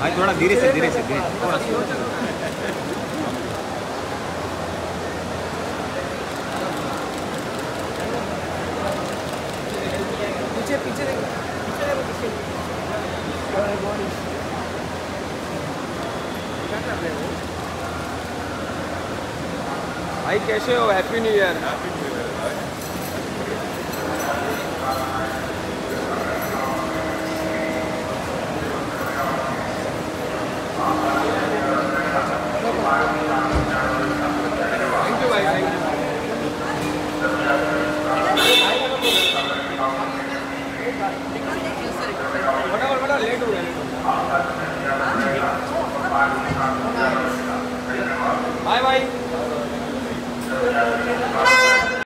भाई थोड़ा धीरे से धीरे से धीरे थोड़ा पीछे पीछे देखो। पीछे देखो पीछे। क्या कर रहे भाई कैसे हो? Happy new year thank you भाई थैंक यू फटाफट फटाफट लेट हो गया लेट हो गया बाय बाय